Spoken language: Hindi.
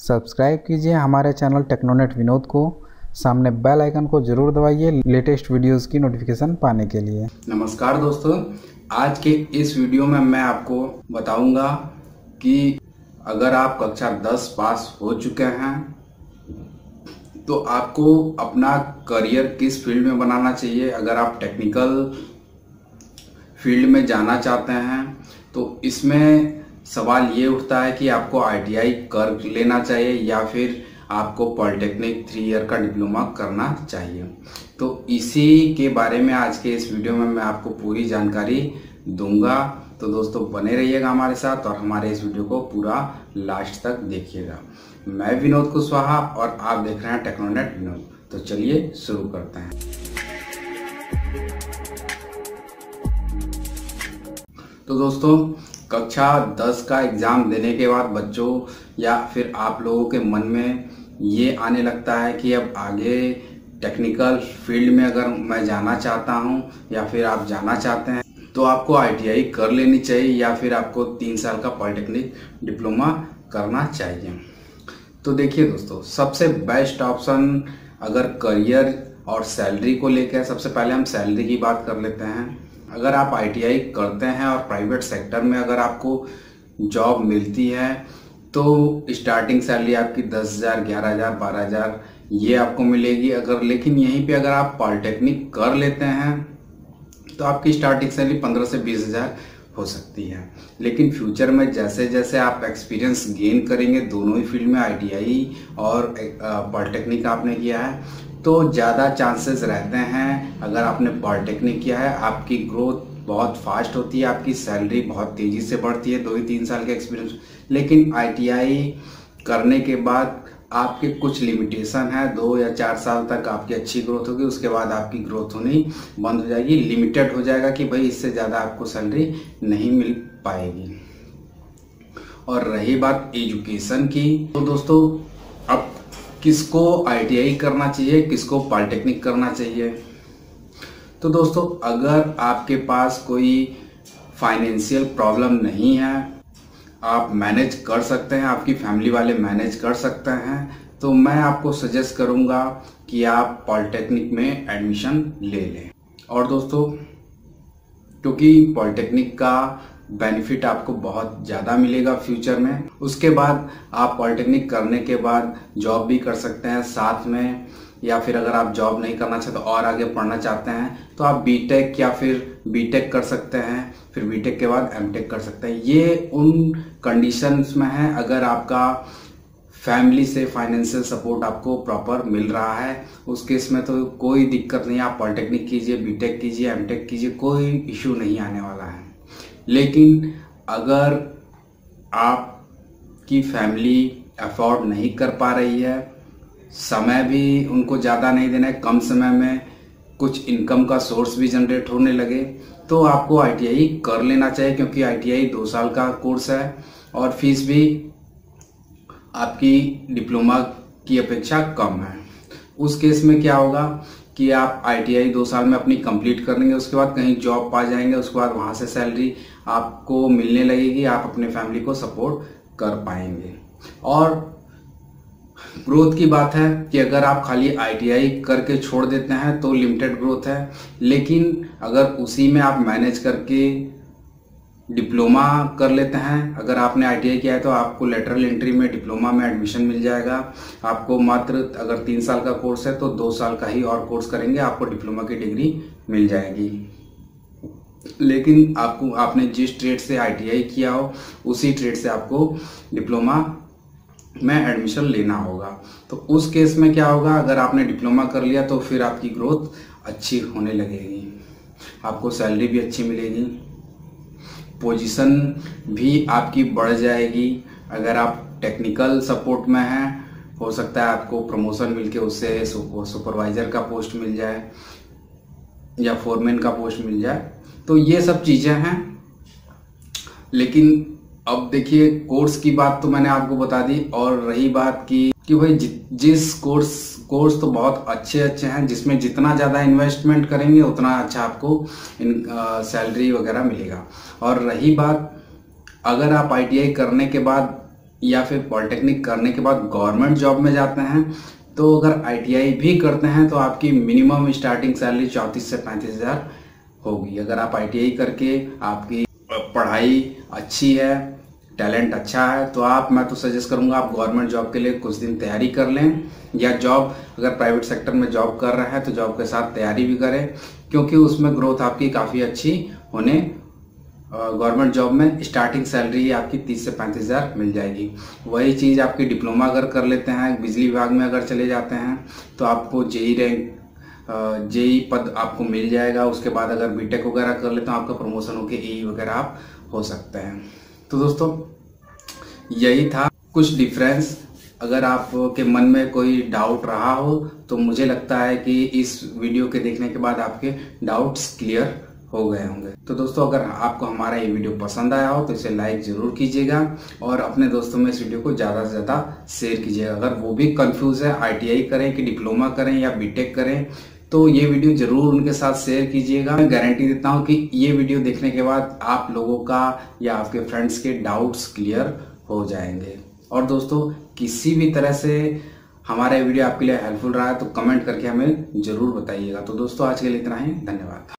सब्सक्राइब कीजिए हमारे चैनल टेक्नोनेट विनोद को। सामने बेल आइकन को ज़रूर दबाइए लेटेस्ट वीडियोस की नोटिफिकेशन पाने के लिए। नमस्कार दोस्तों, आज के इस वीडियो में मैं आपको बताऊँगा कि अगर आप कक्षा 10 पास हो चुके हैं तो आपको अपना करियर किस फ़ील्ड में बनाना चाहिए? अगर आप टेक्निकल फ़ील्ड में जाना चाहते हैं तो इसमें सवाल ये उठता है कि आपको आईटीआई कर लेना चाहिए या फिर आपको पॉलिटेक्निक थ्री ईयर का डिप्लोमा करना चाहिए। तो इसी के बारे में आज के इस वीडियो में मैं आपको पूरी जानकारी दूँगा। तो दोस्तों, बने रहिएगा हमारे साथ और हमारे इस वीडियो को पूरा लास्ट तक देखिएगा। मैं विनोद कुशवाहा और आप देख रहे हैं टेक्नोनेट विनोद। तो चलिए शुरू करते हैं। तो दोस्तों कक्षा 10 का एग्ज़ाम देने के बाद बच्चों या फिर आप लोगों के मन में ये आने लगता है कि अब आगे टेक्निकल फ़ील्ड में अगर मैं जाना चाहता हूँ या फिर आप जाना चाहते हैं तो आपको आईटीआई कर लेनी चाहिए या फिर आपको तीन साल का पॉलिटेक्निक डिप्लोमा करना चाहिए। तो देखिए दोस्तों, सबसे बेस्ट ऑप्शन अगर करियर और सैलरी को लेकर सबसे पहले हम सैलरी की बात कर लेते हैं। अगर आप आईटीआई करते हैं और प्राइवेट सेक्टर में अगर आपको जॉब मिलती है तो स्टार्टिंग सैलरी आपकी दस हज़ार, ग्यारह हज़ार, बारह हज़ार, ये आपको मिलेगी। अगर, लेकिन यहीं पे अगर आप पॉलिटेक्निक कर लेते हैं तो आपकी स्टार्टिंग सैलरी पंद्रह से बीस हज़ार हो सकती है। लेकिन फ्यूचर में जैसे जैसे आप एक्सपीरियंस गेन करेंगे, दोनों ही फ़ील्ड में आईटीआई और पॉलिटेक्निक आपने किया है तो ज़्यादा चांसेस रहते हैं अगर आपने पॉलिटेक्निक किया है, आपकी ग्रोथ बहुत फास्ट होती है, आपकी सैलरी बहुत तेज़ी से बढ़ती है, दो ही तीन साल के एक्सपीरियंस लेकिन आईटीआई करने के बाद आपके कुछ लिमिटेशन है, दो या चार साल तक आपकी अच्छी ग्रोथ होगी, उसके बाद आपकी ग्रोथ होनी बंद हो जाएगी लिमिटेड हो जाएगा कि भाई इससे ज़्यादा आपको सैलरी नहीं मिल पाएगी। और रही बात एजुकेशन की तो दोस्तों, अब किसको आईटीआई करना चाहिए, किसको पॉलिटेक्निक करना चाहिए? तो दोस्तों, अगर आपके पास कोई फाइनेंशियल प्रॉब्लम नहीं है आप मैनेज कर सकते हैं, आपकी फैमिली वाले मैनेज कर सकते हैं। तो मैं आपको सजेस्ट करूँगा कि आप पॉलिटेक्निक में एडमिशन ले लें। और दोस्तों, क्योंकि पॉलिटेक्निक का बेनिफिट आपको बहुत ज़्यादा मिलेगा फ्यूचर में, उसके बाद आप पॉलिटेक्निक करने के बाद जॉब भी कर सकते हैं साथ में। या फिर अगर आप जॉब नहीं करना चाहते और आगे पढ़ना चाहते हैं तो आप बीटेक या फिर बीटेक कर सकते हैं। फिर बीटेक के बाद एमटेक कर सकते हैं। ये उन कंडीशंस में है, अगर आपका फैमिली से फाइनेंशियल सपोर्ट आपको प्रॉपर मिल रहा है। उस केस में तो कोई दिक्कत नहीं, आप पॉलिटेक्निक कीजिए बीटेक कीजिए एमटेक कीजिए, कोई इश्यू नहीं आने वाला है। लेकिन अगर आपकी फैमिली अफोर्ड नहीं कर पा रही है समय भी उनको ज़्यादा नहीं देना है। कम समय में कुछ इनकम का सोर्स भी जनरेट होने लगे। तो आपको आईटीआई कर लेना चाहिए क्योंकि आईटीआई दो साल का कोर्स है और फ़ीस भी आपकी डिप्लोमा की अपेक्षा कम है। उस केस में क्या होगा कि आप आईटीआई दो साल में अपनी कंप्लीट कर लेंगे, उसके बाद कहीं जॉब पा जाएँगे, उसके बाद वहाँ से सैलरी आपको मिलने लगेगी, आप अपने फैमिली को सपोर्ट कर पाएँगे। और ग्रोथ की बात है कि अगर आप खाली आईटीआई करके छोड़ देते हैं तो लिमिटेड ग्रोथ है। लेकिन अगर उसी में आप मैनेज करके डिप्लोमा कर लेते हैं, अगर आपने आईटीआई किया है तो आपको लेटरल एंट्री में डिप्लोमा में एडमिशन मिल जाएगा। आपको मात्र अगर तीन साल का कोर्स है तो दो साल का ही और कोर्स करेंगे, आपको डिप्लोमा की डिग्री मिल जाएगी। लेकिन आपको, आपने जिस ट्रेड से आईटीआई किया हो, उसी ट्रेड से आपको डिप्लोमा में एडमिशन लेना होगा। तो उस केस में क्या होगा? अगर आपने डिप्लोमा कर लिया तो फिर आपकी ग्रोथ अच्छी होने लगेगी। आपको सैलरी भी अच्छी मिलेगी। पोजीशन भी आपकी बढ़ जाएगी। अगर आप टेक्निकल सपोर्ट में हैं, हो सकता है आपको प्रमोशन मिलके उससे सुपरवाइजर का पोस्ट मिल जाए या फोरमैन का पोस्ट मिल जाए। तो ये सब चीज़ें हैं। लेकिन अब देखिए कोर्स की बात तो मैंने आपको बता दी और रही बात की कि भाई जिस कोर्स कोर्स तो बहुत अच्छे अच्छे हैं, जिसमें जितना ज़्यादा इन्वेस्टमेंट करेंगे, उतना अच्छा आपको इन सैलरी वगैरह मिलेगा। और रही बात, अगर आप आईटीआई करने के बाद या फिर पॉलिटेक्निक करने के बाद गवर्नमेंट जॉब में जाते हैं तो अगर आईटीआई भी करते हैं तो आपकी मिनिमम स्टार्टिंग सैलरी चौंतीस से पैंतीस हज़ार होगी। अगर आप आईटीआई करके आपकी पढ़ाई अच्छी है टैलेंट अच्छा है तो आप, मैं तो सजेस्ट करूँगा आप गवर्नमेंट जॉब के लिए कुछ दिन तैयारी कर लें, या जॉब अगर प्राइवेट सेक्टर में जॉब कर रहा है तो जॉब के साथ तैयारी भी करें, क्योंकि उसमें ग्रोथ आपकी काफ़ी अच्छी होने गवर्नमेंट जॉब में स्टार्टिंग सैलरी आपकी तीस से पैंतीस हज़ार मिल जाएगी। वही चीज़ आपकी डिप्लोमा अगर कर लेते हैं, बिजली विभाग में अगर चले जाते हैं तो आपको जेई रैंक जेई पद आपको मिल जाएगा। उसके बाद अगर बीटेक वगैरह कर लेते हैं, आपका प्रमोशन होकर ए वगैरह आप हो सकते हैं। तो दोस्तों, यही था कुछ डिफरेंस अगर आपके मन में कोई डाउट रहा हो तो मुझे लगता है कि इस वीडियो के देखने के बाद आपके डाउट्स क्लियर हो गए होंगे। तो दोस्तों, अगर आपको हमारा ये वीडियो पसंद आया हो तो इसे लाइक ज़रूर कीजिएगा और अपने दोस्तों में इस वीडियो को ज़्यादा से ज़्यादा शेयर कीजिएगा। अगर वो भी कंफ्यूज है आईटीआई करें कि डिप्लोमा करें या बीटेक करें तो ये वीडियो ज़रूर उनके साथ शेयर कीजिएगा। मैं गारंटी देता हूँ कि ये वीडियो देखने के बाद आप लोगों का या आपके फ्रेंड्स के डाउट्स क्लियर हो जाएँगे। और दोस्तों, किसी भी तरह से हमारा वीडियो आपके लिए हेल्पफुल रहा है तो कमेंट करके हमें ज़रूर बताइएगा। तो दोस्तों, आज के लिए इतना ही। धन्यवाद।